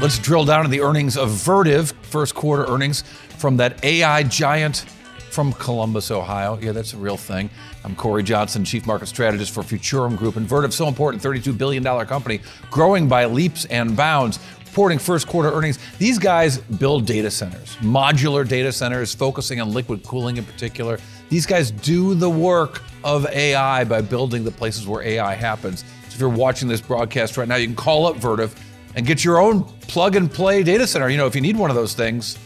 Let's drill down to the earnings of Vertiv, first quarter earnings from that AI giant from Columbus, Ohio. Yeah, that's a real thing. I'm Cory Johnson, Chief Market Strategist for Futurum Group. And Vertiv, so important, $32 billion company, growing by leaps and bounds reporting first quarter earnings. These guys build data centers, modular data centers, focusing on liquid cooling in particular. These guys do the work of AI by building the places where AI happens. So if you're watching this broadcast right now, you can call up Vertiv and get your own plug and play data center. You know, if you need one of those things,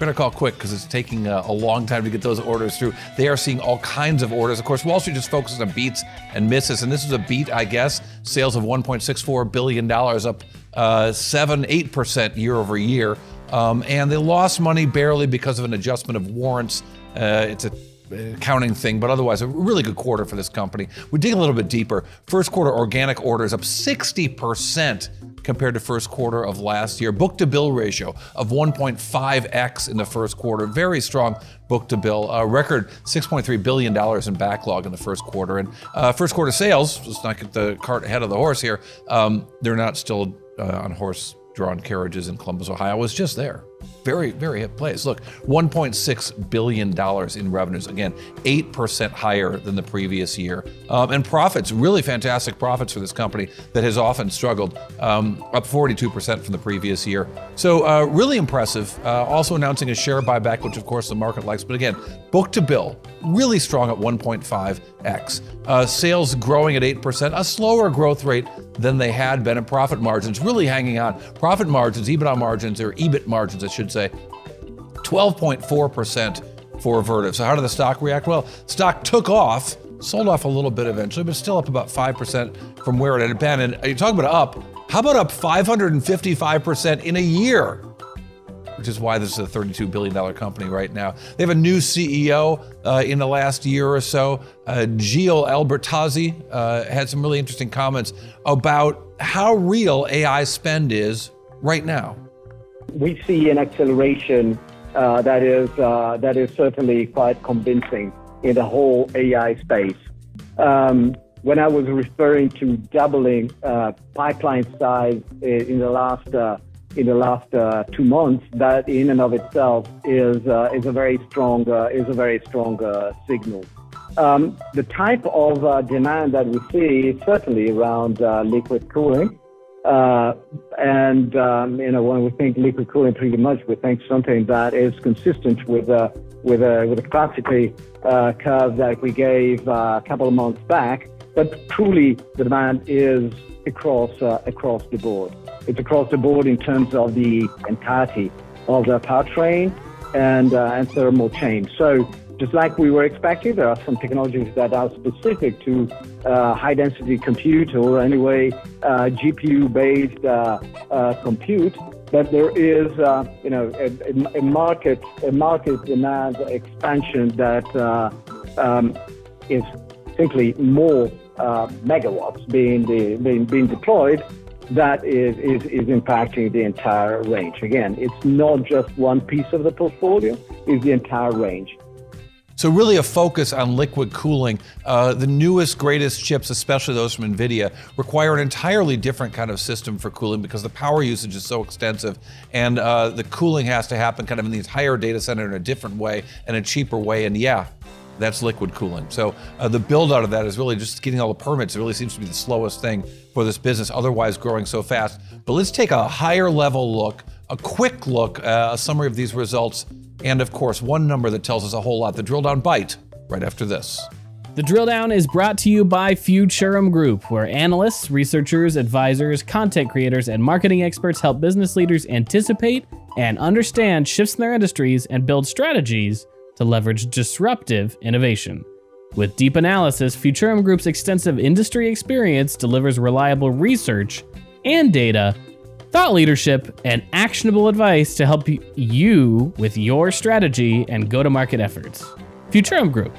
better call quick because it's taking a, a, long time to get those orders through. They are seeing all kinds of orders. Of course, Wall Street just focuses on beats and misses, and this is a beat, I guess. Sales of $1.64 billion, up uh, 7 8% year over year. Um, and they lost money barely because of an adjustment of warrants. Uh, it's a accounting thing, but otherwise a really good quarter for this company. We dig a little bit deeper. First quarter organic orders up 60% compared to first quarter of last year. Book to bill ratio of 1.5x in the first quarter. Very strong book to bill. A record $6.3 billion in backlog in the first quarter. And uh, first quarter sales, let's not get the cart ahead of the horse here, um, they're not still uh, on horse drawn carriages in Columbus, Ohio, was just there very, very hit place. Look, $1.6 billion in revenues. Again, 8% higher than the previous year. Um, and profits, really fantastic profits for this company that has often struggled, um, up 42% from the previous year. So, uh, really impressive. Uh, also announcing a share buyback, which of course the market likes. But again, book to bill, really strong at 1.5x. Uh, sales growing at 8%, a slower growth rate than they had been, and profit margins really hanging on. Profit margins, EBITDA margins, or EBIT margins, I should say, 12.4% for Vertiv. So how did the stock react? Well, stock took off, sold off a little bit eventually, but still up about 5% from where it had been. And you talk about up, how about up 555% in a year? Which is why this is a $32 billion company right now. They have a new CEO uh, in the last year or so. Uh, Gio Albertazzi uh, had some really interesting comments about how real AI spend is right now. We see an acceleration uh, that is uh, that is certainly quite convincing in the whole AI space. Um, when I was referring to doubling uh, pipeline size in the last in the last uh, two months, that in and of itself is uh, is a very strong uh, is a very strong uh, signal. Um, the type of uh, demand that we see is certainly around uh, liquid cooling, and um, you know when we think liquid cooling, pretty much we think something that is consistent with with a with a capacity curve that we gave a couple of months back. But truly, the demand is across across the board. It's across the board in terms of the entirety of the powertrain and, uh, and thermal chain. So just like we were expecting, there are some technologies that are specific to uh, high density compute or anyway uh, GPU based uh, uh, compute. But there is, uh, you know, a, a, market a market demand expansion that um, is simply more megawatts being, the, being being deployed that is, is, is impacting the entire range. Again, it's not just one piece of the portfolio, it's the entire range. So really a focus on liquid cooling. Uh, the newest, greatest chips, especially those from NVIDIA, require an entirely different kind of system for cooling because the power usage is so extensive and uh, the cooling has to happen kind of in the entire data center in a different way and a cheaper way. And yeah, that's liquid cooling. So uh, the build out of that is really just getting all the permits. It really seems to be the slowest thing for this business, otherwise growing so fast. But let's take a higher level look, a quick look, uh, a summary of these results, and of course, one number that tells us a whole lot. The drill down bite right after this. The drill down is brought to you by Futurum Group, where analysts, researchers, advisors, content creators, and marketing experts help business leaders anticipate and understand shifts in their industries and build strategies to leverage disruptive innovation. With deep analysis, Futurum Group's extensive industry experience delivers reliable research and data, thought leadership, and actionable advice to help you with your strategy and go to market efforts. Futurum Group.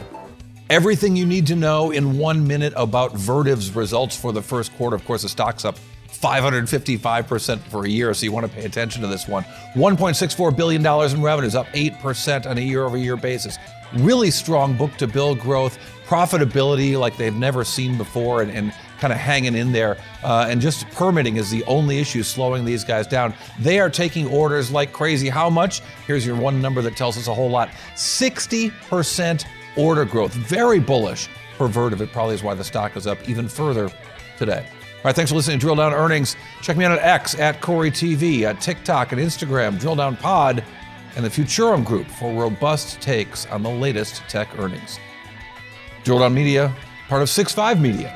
Everything you need to know in one minute about Vertiv's results for the first quarter. Of course, the stock's up 555% for a year, so you want to pay attention to this one. $1.64 billion in revenues, up 8% on a year over year basis. Really strong book to bill growth. profitability like they've never seen before and, and kind of hanging in there. Uh, and just permitting is the only issue slowing these guys down. They are taking orders like crazy. How much? Here's your one number that tells us a whole lot 60% order growth. Very bullish for Vertiv. It probably is why the stock is up even further today. All right, thanks for listening to Drill Down Earnings. Check me out at X, at Cory TV, at TikTok and Instagram, Drill Down Pod, and the Futurum Group for robust takes on the latest tech earnings. Drill Down Media, part of Six Five Media.